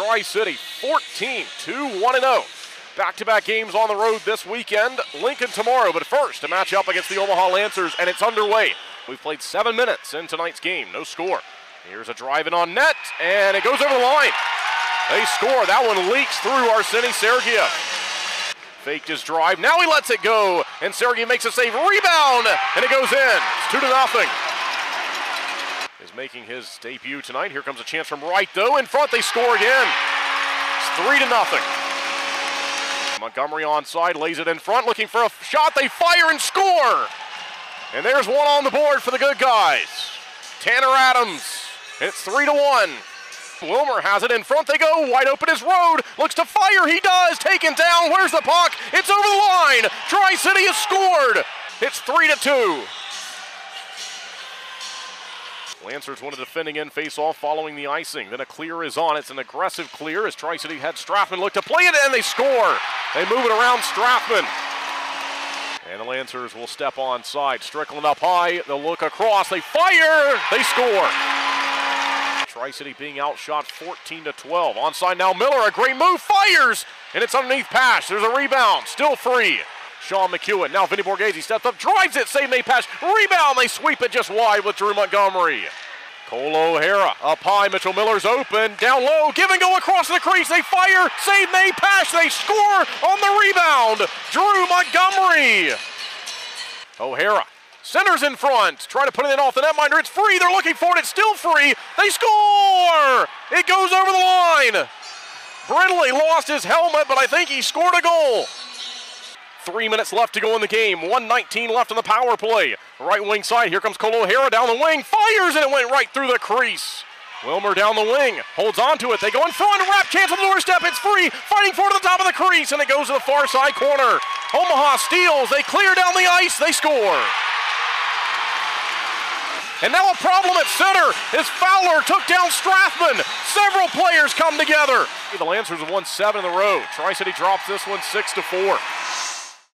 Tri City 14 2 1 0. Back to back games on the road this weekend. Lincoln tomorrow, but first, a matchup against the Omaha Lancers, and it's underway. We've played seven minutes in tonight's game, no score. Here's a drive in on net, and it goes over the line. They score. That one leaks through Arsenii Sergeev. Faked his drive. Now he lets it go, and Sergeev makes a save. Rebound, and it goes in. It's two to nothing. Making his debut tonight. Here comes a chance from right, though. In front, they score again. It's three to nothing. Montgomery onside, lays it in front, looking for a shot. They fire and score. And there's one on the board for the good guys. Tanner Adams. It's three to one. Wilmer has it in front. They go wide open is Roed. Looks to fire. He does. Taken down. Where's the puck? It's over the line. Tri City has scored. It's three to two. Lancers won a defending end face-off following the icing. Then a clear is on. It's an aggressive clear as Tri-City had Strathman look to play it, and they score. They move it around Strathman. And the Lancers will step on side. Strickland up high. They'll look across. They fire. They score. Tri-City being outshot 14 to 12. Onside now Miller. A great move. Fires. And it's underneath pass. There's a rebound. Still free. Sean McEwen. Now Vinny Borgesi steps up, drives it, save May pass, rebound, they sweep it just wide with Drew Montgomery. Cole O'Hara up high, Mitchell Miller's open, down low, give and go across the crease, they fire, save May pass. they score on the rebound. Drew Montgomery. O'Hara Centers in front, trying to put it in off the netminder. It's free. They're looking for it. It's still free. They score. It goes over the line. Brindley lost his helmet, but I think he scored a goal. Three minutes left to go in the game. 119 left on the power play. Right wing side. Here comes Cole O'Hara down the wing. Fires and it went right through the crease. Wilmer down the wing. Holds on to it. They go in front. Wrap chance on the doorstep. It's free. Fighting for at the top of the crease. And it goes to the far side corner. Omaha steals. They clear down the ice. They score. And now a problem at center as Fowler took down Strathman. Several players come together. The Lancers have won seven in a row. Tri-City drops this one six to four.